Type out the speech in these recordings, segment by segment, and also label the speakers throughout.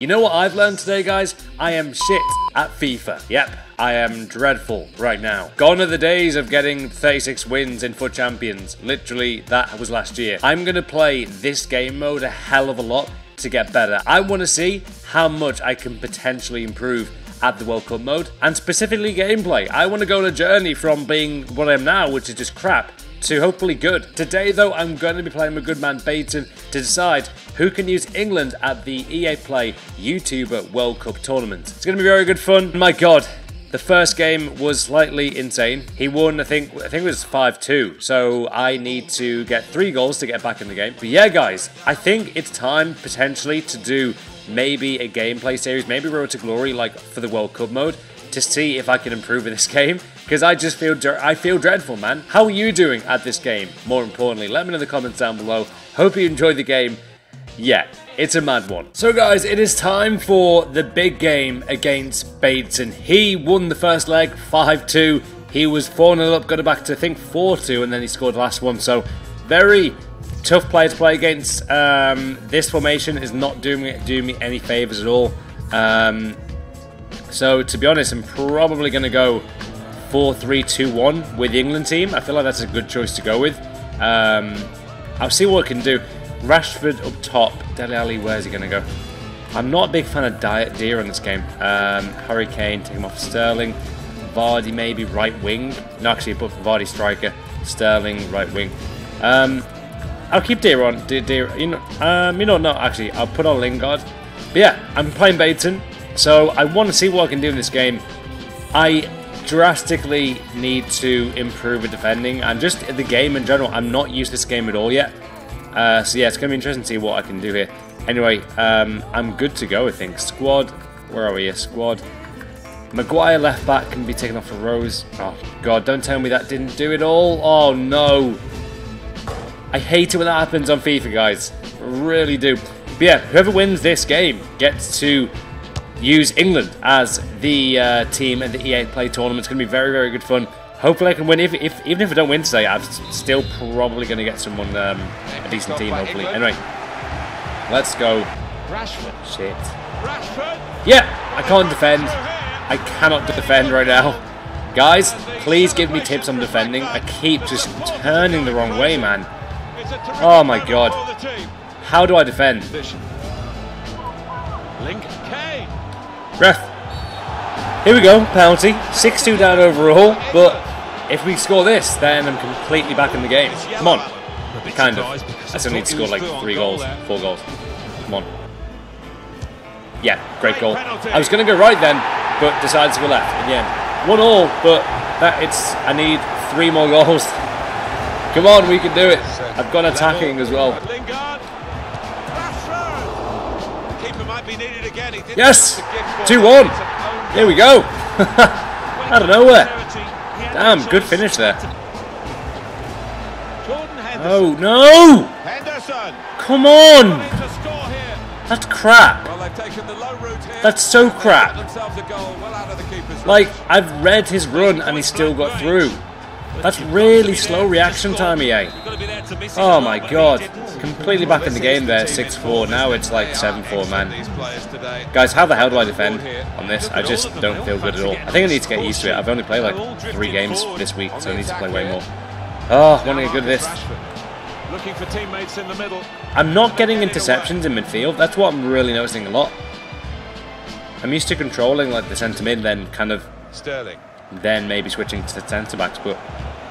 Speaker 1: You know what I've learned today, guys? I am shit at FIFA. Yep, I am dreadful right now. Gone are the days of getting 36 wins in FUT Champions. Literally, that was last year. I'm going to play this game mode a hell of a lot to get better. I want to see how much I can potentially improve at the World Cup mode, and specifically gameplay. I want to go on a journey from being what I am now, which is just crap, to hopefully good. Today though, I'm going to be playing with good man Bateson to decide who can use England at the EA Play YouTuber World Cup tournament. It's going to be very good fun. My god, the first game was slightly insane. He won, I think, I think it was 5-2. So I need to get three goals to get back in the game. But yeah, guys, I think it's time potentially to do maybe a gameplay series, maybe Road to Glory, like for the World Cup mode, to see if I can improve in this game because I just feel I feel dreadful, man. How are you doing at this game? More importantly, let me know in the comments down below. Hope you enjoyed the game. Yeah, it's a mad one. So guys, it is time for the big game against Bateson. He won the first leg 5-2. He was 4-0 up, got it back to I think 4-2 and then he scored the last one. So very tough player to play against. Um, this formation is not doing doing me any favours at all. Um, so to be honest, I'm probably going to go 4-3-2-1 with the England team. I feel like that's a good choice to go with. Um, I'll see what I can do. Rashford up top. Dele Alli, where's he going to go? I'm not a big fan of Dier in this game. Um, Harry Kane, take him off Sterling. Vardy maybe right wing. No, actually, but Vardy striker. Sterling right wing. Um, I'll keep Dier on. Dier, you know, um, you know, no, actually, I'll put on Lingard. But yeah, I'm playing Bateson, so I want to see what I can do in this game. I drastically need to improve with defending and just the game in general. I'm not used to this game at all yet. Uh, so yeah, it's going to be interesting to see what I can do here. Anyway, um, I'm good to go, I think. Squad, where are we here? Squad. Maguire left back can be taken off for Rose. Oh, God, don't tell me that didn't do it all. Oh, no. I hate it when that happens on FIFA, guys. Really do. But yeah, whoever wins this game gets to use England as the uh, team in the EA Play tournament. It's going to be very, very good fun. Hopefully I can win. If, if Even if I don't win today, I'm still probably going to get someone, um, a decent team, hopefully. Anyway, let's go. Rashford. Shit. Rashford. Yeah, I can't defend. I cannot defend right now. Guys, please give me tips on defending. I keep just turning the wrong way, man. Oh my god. How do I defend? Ref. Here we go, penalty. 6-2 down overall, but if we score this, then I'm completely back in the game. Come on. Kind of. I still need to score like three goals, four goals. Come on. Yeah, great goal. I was going to go right then, but decided to go left in the end. One all, but that it's. I need three more goals. Come on, we can do it. I've got attacking as well. Yes! 2-1. Here we go. Out of nowhere. Damn, good finish there. Oh, no! Come on! That's crap. That's so crap. Like, I've read his run and he still got through. That's really slow reaction time, EA. Oh my god. Completely back in the game there, 6-4. Now it's like 7-4, man. Guys, how the hell do I defend on this? I just don't feel good at all. I think I need to get used to it. I've only played like three games this week, so I need to play way more. Oh, I want to get good at this. Looking for teammates in the middle. I'm not getting interceptions in midfield. That's what I'm really noticing a lot. I'm used to controlling like the centre mid, then kind of Sterling. Then maybe switching to centre backs, but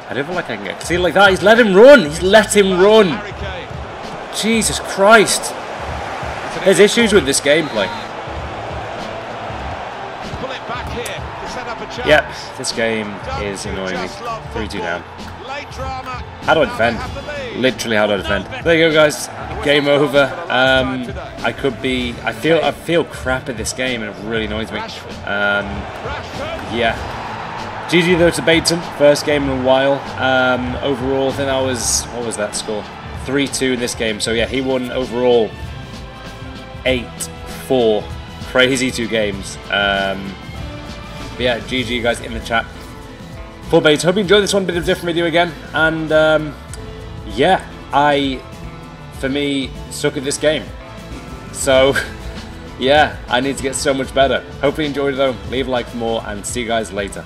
Speaker 1: I don't feel like I can get see like that. He's let him run. He's let him run. Jesus Christ. There's issues with this gameplay. Yep, this game is annoying me. 3-2 down. How do I defend? Literally, how do I defend? There you go, guys. Game over. Um, I could be. I feel. I feel crap at this game, and it really annoys me. Um, yeah. GG though to Bateson, first game in a while. Um, overall, then I think that was what was that score? 3-2 in this game. So yeah, he won overall 8-4. Crazy two games. Um, yeah, GG guys in the chat. For Bateson, hope you enjoyed this one. Bit of different video again, and um, yeah, I for me suck at this game. So yeah, I need to get so much better. Hopefully you enjoyed it though. Leave a like for more and see you guys later.